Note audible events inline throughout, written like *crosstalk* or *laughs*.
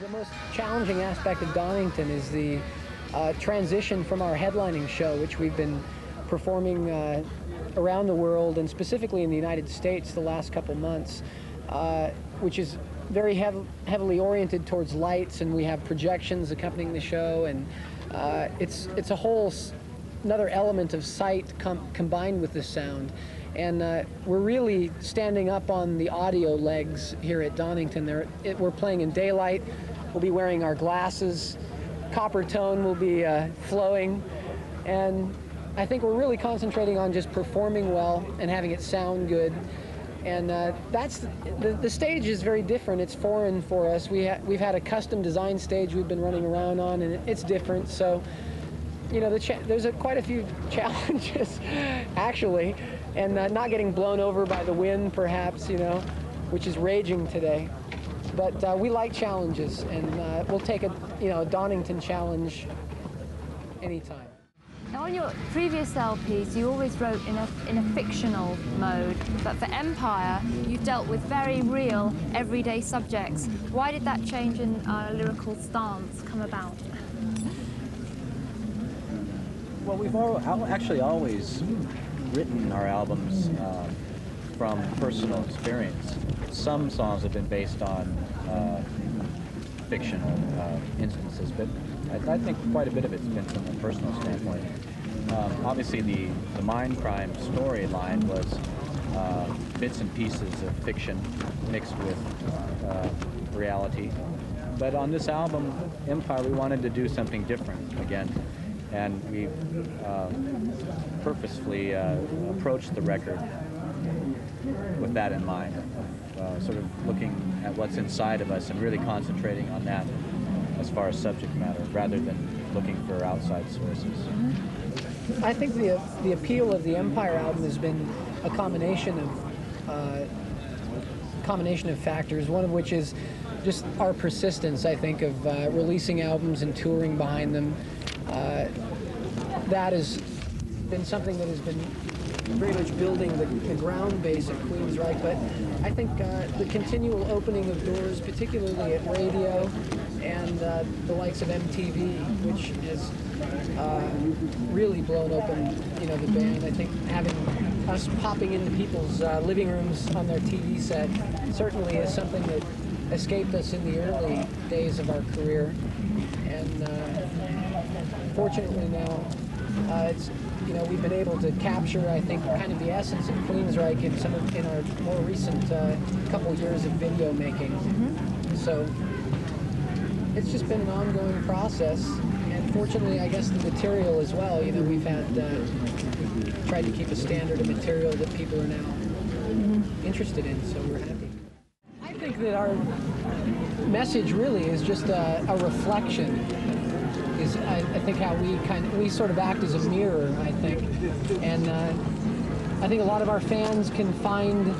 The most challenging aspect of Donington is the uh, transition from our headlining show, which we've been performing uh, around the world and specifically in the United States the last couple months, uh, which is very heavily oriented towards lights, and we have projections accompanying the show, and uh, it's it's a whole another element of sight com- combined with the sound. And uh, we're really standing up on the audio legs here at Donington. There, it, we're playing in daylight. We'll be wearing our glasses. Coppertone will be uh, flowing, and I think we're really concentrating on just performing well and having it sound good. And uh, that's the, the stage is very different. It's foreign for us. We ha- we've had a custom design stage we've been running around on, and it's different. So, you know, the there's a, quite a few *laughs* challenges, actually, and uh, not getting blown over by the wind, perhaps, you know, which is raging today. But uh, we like challenges, and uh, we'll take a you know a Donington challenge anytime. Now, on your previous LPs, you always wrote in a, in a fictional mode, but for Empire, you've dealt with very real, everyday subjects. Why did that change in uh, lyrical stance come about? *laughs* Well, we've all, al- actually always written our albums uh, from personal experience. Some songs have been based on uh, fictional uh, instances, but I, I think quite a bit of it's been from a personal standpoint. Um, obviously, the, the Mindcrime storyline was uh, bits and pieces of fiction mixed with uh, reality. But on this album, Empire, we wanted to do something different again. And we uh, purposefully uh, approached the record with that in mind, uh, sort of looking at what's inside of us and really concentrating on that as far as subject matter, rather than looking for outside sources. I think the the appeal of the Empire album has been a combination of uh, combination of factors. One of which is just our persistence. I think of uh, releasing albums and touring behind them. Uh, that has been something that has been very much building the, the ground base of Queensryche. But I think uh, the continual opening of doors, particularly at radio and uh, the likes of MTV, which has uh, really blown open, you know, the band. I think having us popping into people's uh, living rooms on their TV set certainly is something that escaped us in the early days of our career. And fortunately now, uh, it's you know we've been able to capture, I think, kind of the essence of Queensryche in some of in our more recent uh, couple years of video making. So it's just been an ongoing process, and fortunately, I guess the material as well. You know, we've had uh, tried to keep a standard of material that people are now interested in, so we're happy. I think that our message really is just a, a reflection. Is I, I think how we kind of we sort of act as a mirror. I think, and uh, I think a lot of our fans can find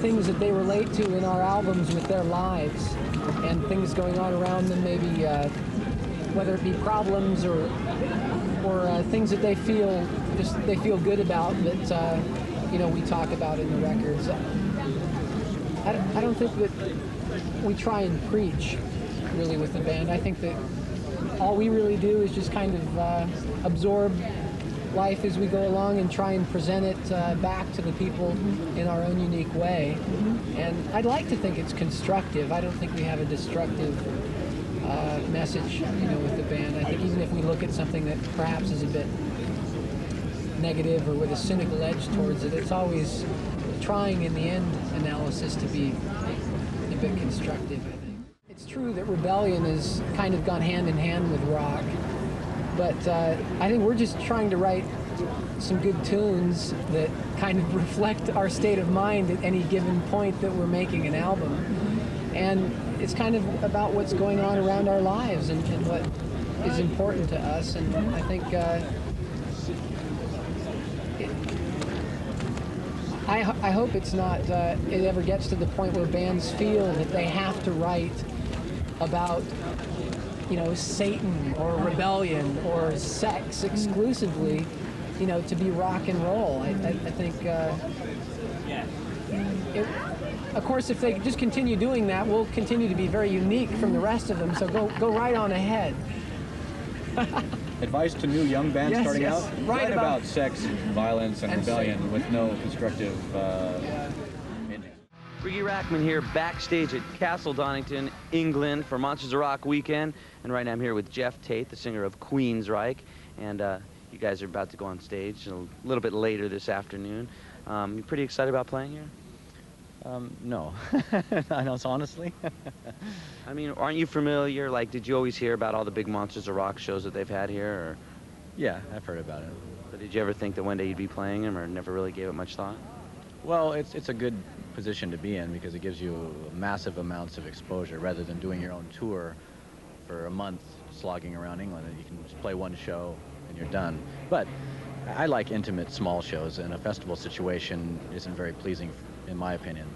things that they relate to in our albums with their lives and things going on around them. Maybe uh, whether it be problems or or uh, things that they feel just they feel good about that uh, you know we talk about in the records. I don't, I don't think that we try and preach really with the band. I think that all we really do is just kind of uh, absorb life as we go along and try and present it uh, back to the people in our own unique way. And I'd like to think it's constructive. I don't think we have a destructive uh, message, you know, with the band. I think even if we look at something that perhaps is a bit negative or with a cynical edge towards it, it's always trying in the end analysis to be a bit constructive, I think. It's true that rebellion has kind of gone hand in hand with rock, but uh, I think we're just trying to write some good tunes that kind of *laughs* reflect our state of mind at any given point that we're making an album. And it's kind of about what's going on around our lives and, and what is important to us. And I think uh, I, I hope it's not, uh, it ever gets to the point where bands feel that they have to write about, you know, Satan or rebellion or sex exclusively, you know, to be rock and roll. I, I, I think uh, it, of course, if they just continue doing that, we'll continue to be very unique from the rest of them. So go go right on ahead. *laughs* Advice to new young bands Yes, starting yes. out: Write about- sex, violence, and, And rebellion with no constructive uh, endings. Riki Rachtman here backstage at Castle Donington, England for Monsters of Rock weekend. And right now I'm here with Geoff Tate, the singer of Queensryche. And uh, you guys are about to go on stage a little bit later this afternoon. Um, you pretty excited about playing here? Um, no, *laughs* I know. Honestly, *laughs* I mean, aren't you familiar? Like, did you always hear about all the big Monsters of Rock shows that they've had here? Or, yeah, I've heard about it. But did you ever think that one day you'd be playing them or never really gave it much thought? Well, it's it's a good position to be in because it gives you massive amounts of exposure rather than doing your own tour for a month slogging around England. And you can just play one show and you're done. But I like intimate small shows, and a festival situation isn't very pleasing, in my opinion.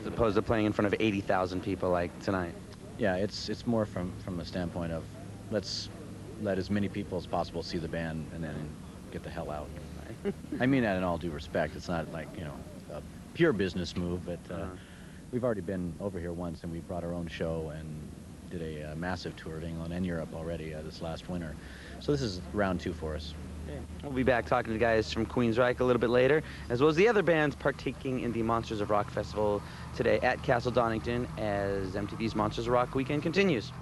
As opposed to playing in front of 80,000 people like tonight. Yeah, it's it's more from from the standpoint of let's let as many people as possible see the band and then get the hell out. I mean that in all due respect. It's not like you know a pure business move, but uh, Uh-huh. we've already been over here once and we brought our own show and did a, uh massive tour of England and Europe already uh, this last winter. So this is round two for us. We'll be back talking to the guys from Queensryche a little bit later, as well as the other bands partaking in the Monsters of Rock Festival today at Castle Donington as MTV's Monsters of Rock weekend continues.